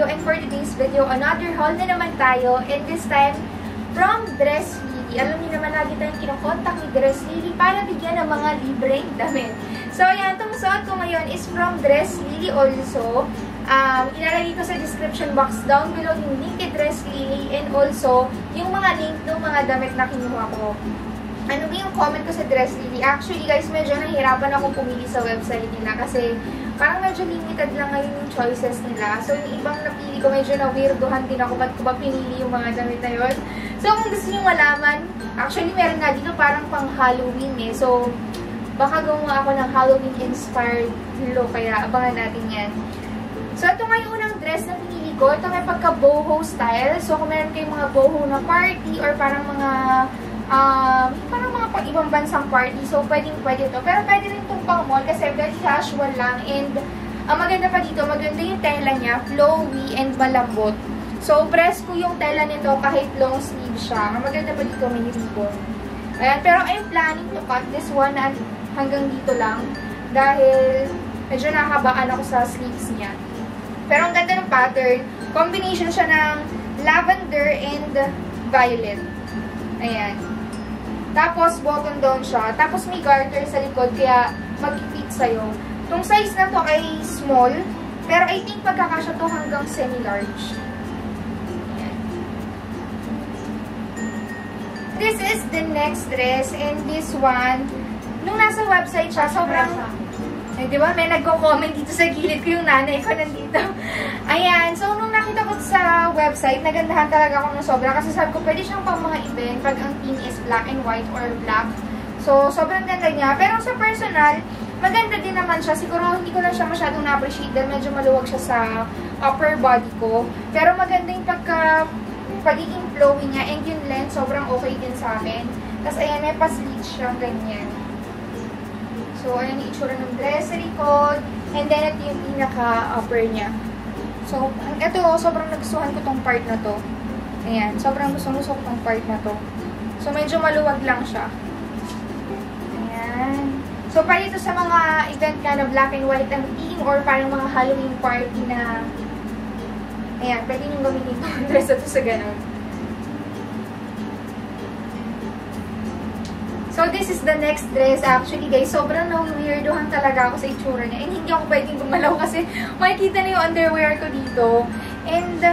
video and for today's video, another haul na naman tayo and this time from Dress Lily. Alam niyo naman lagi tayong kinokontak ni Dress Lily para bigyan ng mga libreng damit. So yan, itong suot ko ngayon is from Dress Lily also. Um, ilalagay ko sa description box down below yung link kay Dress Lily and also yung mga link ng mga damit na kinuha ko ano ba yung comment ko sa Dress Lily? Actually, guys, medyo nahihirapan ako pumili sa website nila kasi parang medyo limited lang ngayon yung choices nila. So, yung ibang napili ko, medyo na-weirdohan din ako. Ba't ko ba pinili yung mga damit na yun? So, kung gusto nyo malaman, actually, meron nga dito parang pang Halloween eh. So, baka gumawa ako ng Halloween-inspired look, kaya abangan natin yan. So, ito nga yung unang dress na pinili ko. Ito may pagka-boho style. So, kung meron kayong mga boho na party or parang mga um, parang mga pang ibang bansang party. So, pwedeng pwede to. Pero pwede rin itong pang mall kasi very casual lang. And, ang maganda pa dito, maganda yung tela niya, flowy and malambot. So, press ko yung tela nito kahit long sleeve siya. Ang maganda pa dito, may ribbon. Ayan, pero I'm planning to cut this one at hanggang dito lang. Dahil, medyo nakabaan ako sa sleeves niya. Pero ang ganda ng pattern. Combination siya ng lavender and violet. Ayan. Tapos, button down siya. Tapos, may garter sa likod, kaya mag-fit sa'yo. Itong size na to ay small, pero I think pagkakasya to hanggang semi-large. This is the next dress, and this one, nung nasa website siya, sobrang... Eh, di ba? May nagko-comment dito sa gilid ko yung nanay ko nandito. Ayan. So, nung nakita ko sa website, nagandahan talaga ako ng sobra. Kasi sabi ko, pwede siyang pang mga event pag ang theme is black and white or black. So, sobrang ganda niya. Pero sa personal, maganda din naman siya. Siguro, hindi ko lang siya masyadong na-appreciate dahil medyo maluwag siya sa upper body ko. Pero maganda yung pagka pagiging flowy niya and yung length, sobrang okay din sa akin. Tapos, ayan, may pa-sleeve siya, ganyan. So, ayan yung itsura ng sa likod. And then, ito yung pinaka-upper niya. So, ito, sobrang nagustuhan ko tong part na to. Ayan, sobrang gusto-gusto ko tong part na to. So, medyo maluwag lang siya. Ayan. So, pwede ito sa mga event ka na black and white ang theme or parang mga Halloween party na Ayan, pwede nyo gamitin itong dress na to sa ganun. So, this is the next dress. Actually, guys, sobrang na-weirdohan talaga ako sa itsura niya. And hindi ako pwedeng gumalaw kasi makikita na yung underwear ko dito. And,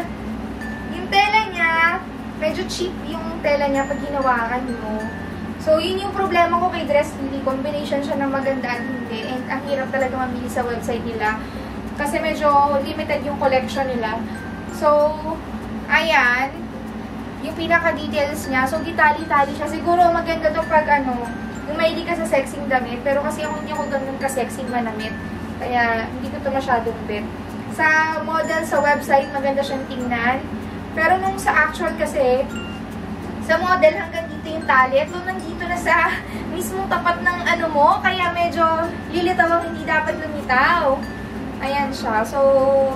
yung tela niya, medyo cheap yung tela niya pag hinawakan mo. So, yun yung problema ko kay Dress Lily. Combination siya ng maganda at hindi. And, ang hirap talaga mamili sa website nila. Kasi medyo limited yung collection nila. So, ayan yung pinaka-details niya. So, gitali-tali siya. Siguro maganda to pag ano, yung maili ka sa sexing damit. Pero kasi ako hindi ako ganun ka-sexing manamit. Kaya, hindi ko to masyadong bet. Sa model, sa website, maganda siyang tingnan. Pero nung sa actual kasi, sa model, hanggang dito yung tali. At nung nandito na sa mismong tapat ng ano mo, kaya medyo lilitaw ang hindi dapat lumitaw. Ayan siya. So,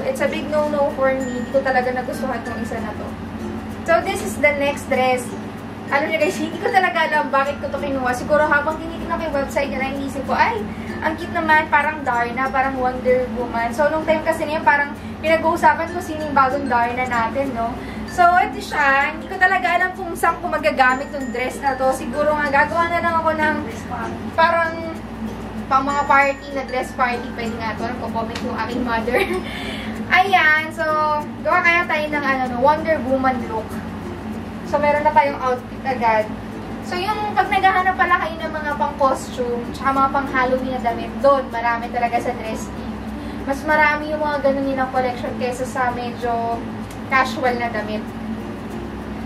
it's a big no-no for me. Hindi ko talaga nagustuhan tong isa na to. So, this is the next dress. Alam niyo guys, hindi ko talaga alam bakit ko to kinuha. Siguro habang tinitignan ko yung website nila, inisip ko, ay, ang cute naman, parang Darna, parang Wonder Woman. So, nung time kasi niya, parang pinag-uusapan ko sino yung bagong Darna natin, no? So, ito siya. Hindi ko talaga alam kung saan ko magagamit yung dress na to. Siguro nga, gagawa na lang ako ng parang pang mga party na dress party. Pwede nga ito. Nagko-comment yung aking mother. Ayan. So, gawa kaya tayo ng ano, no, Wonder Woman look. So, meron na tayong outfit agad. So, yung pag naghahanap pala kayo ng mga pang-costume, tsaka mga pang-Halloween na damit, doon, marami talaga sa dress Mas marami yung mga ganun nilang collection kesa sa medyo casual na damit.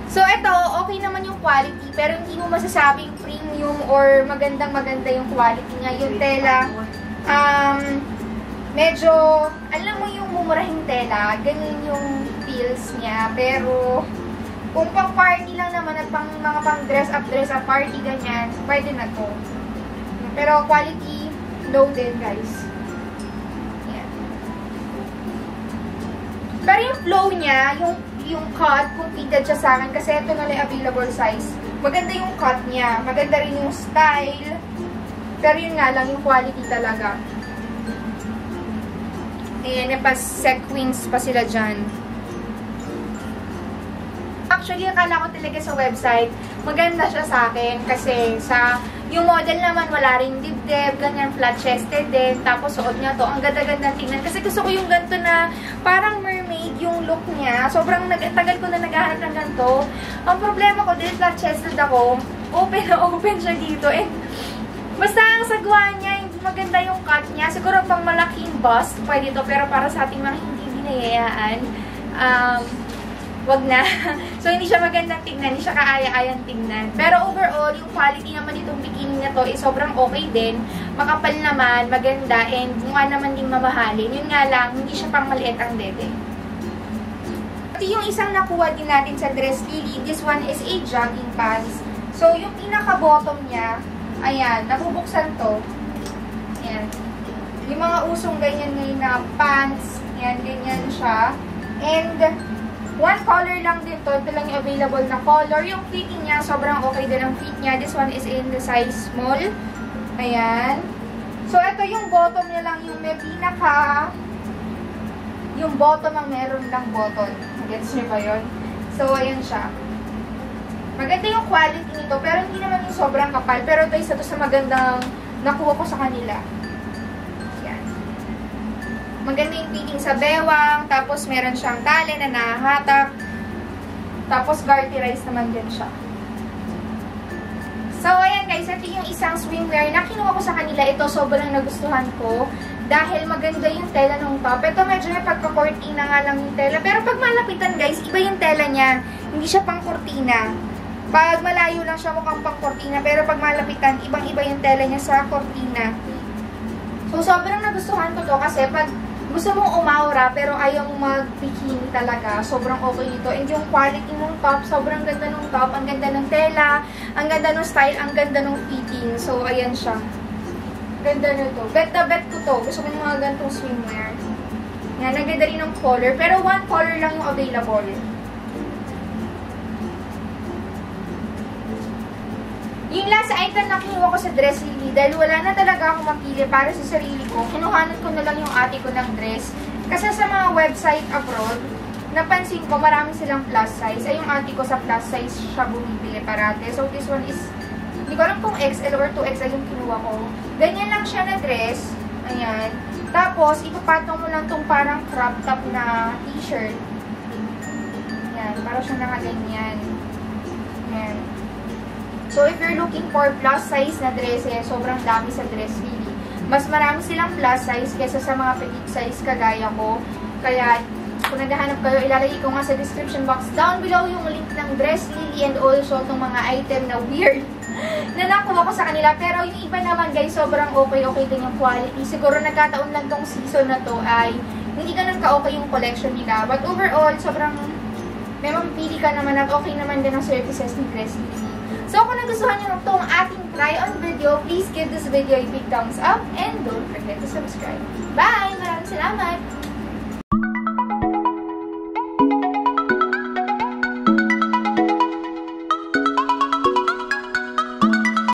So, ito, okay naman yung quality, pero hindi mo masasabing premium or magandang-maganda yung quality nga. Yung tela, um, medyo, alam mo yung mumurahing tela, ganyan yung feels niya. Pero, kung pang party lang naman at pang mga pang dress up, dress up party, ganyan, pwede na to. Pero quality, low din, guys. Yan. Pero yung flow niya, yung yung cut, fitted siya sa akin, kasi ito na lang available size. Maganda yung cut niya. Maganda rin yung style. Pero yun nga lang, yung quality talaga. Ayan, may pa sequins pa sila dyan. Actually, akala ko talaga sa website, maganda siya sa akin kasi sa yung model naman, wala rin dibdib, ganyan, flat-chested din. Tapos, suot niya to. Ang ganda-ganda tingnan. Kasi gusto ko yung ganito na parang mermaid yung look niya. Sobrang nag tagal ko na naghahanap ng ganito. Ang problema ko, dahil flat-chested ako, open na open siya dito. And, basta ang sagwa niya, hindi maganda yung cut niya. Siguro pang malaking bust, pwede to. Pero para sa ating mga hindi binayayaan, um, wag na. so, hindi siya magandang tingnan, hindi siya kaaya-ayang tingnan. Pero overall, yung quality naman itong bikini na to is sobrang okay din. Makapal naman, maganda, and mukha naman din mamahalin. Yun nga lang, hindi siya pang maliit ang dede. Ito yung isang nakuha din natin sa Dress Lily. This one is a jogging pants. So, yung pinaka-bottom niya, ayan, nabubuksan to. Ayan. Yung mga usong ganyan ngayon na pants, ayan, ganyan siya. And, One color lang din to. Ito lang yung available na color. Yung fitting niya, sobrang okay din ang fit niya. This one is in the size small. Ayan. So, ito yung bottom niya lang. Yung may pinaka... Yung bottom ang meron lang button. Gets niyo ba yun? So, ayan siya. Maganda yung quality nito. Pero hindi naman yung sobrang kapal. Pero ito isa to sa magandang nakuha ko sa kanila. Maganda yung fitting sa bewang. Tapos, meron siyang tali na nahahatak. Tapos, garterize naman din siya. So, ayan guys. Ito yung isang swimwear na kinuha ko sa kanila. Ito, sobrang nagustuhan ko. Dahil maganda yung tela ng top. Ito, medyo may pagka-cortina nga lang yung tela. Pero pag malapitan guys, iba yung tela niya. Hindi siya pang cortina. Pag malayo lang siya mukhang pang cortina. Pero pag malapitan, ibang-iba yung tela niya sa cortina. So, sobrang nagustuhan ko to kasi pag gusto mong umaura pero ayaw mag-bikini talaga, sobrang okay ito. And yung quality ng top, sobrang ganda ng top, ang ganda ng tela, ang ganda ng style, ang ganda ng fitting. So, ayan siya. Ganda na to. Bet na bet ko to. Gusto ko yung mga gantong swimwear. Yan, naganda rin ng color. Pero one color lang yung available. Yung last item na kinuha ko sa dress Lily, dahil wala na talaga akong mapili para sa sarili ko, kinuhanan ko na lang yung ate ko ng dress. Kasi sa mga website abroad, napansin ko marami silang plus size. Ay, yung ate ko sa plus size siya bumibili parate. So, this one is, hindi ko alam kung XL or 2XL yung kinuha ko. Ganyan lang siya na dress. Ayan. Tapos, ipapatong mo lang tong parang crop top na t-shirt. Ayan. Para siya nakaganyan. Ayan. So, if you're looking for plus size na dress, eh, sobrang dami sa dress really. Mas marami silang plus size kesa sa mga petite size kagaya ko. Kaya, kung naghahanap kayo, ilalagay ko nga sa description box down below yung link ng Dress Lily and also itong mga item na weird na nakuha ko sa kanila. Pero yung iba naman guys, sobrang okay-okay din yung quality. Siguro nagkataon lang tong season na to ay hindi ganun ka-okay yung collection nila. But overall, sobrang may mapili ka naman at okay naman din ang services ni Dress Lily. Nagustuhan nyo itong ating try-on video, please give this video a big thumbs up and don't forget to subscribe. Bye! Maraming salamat!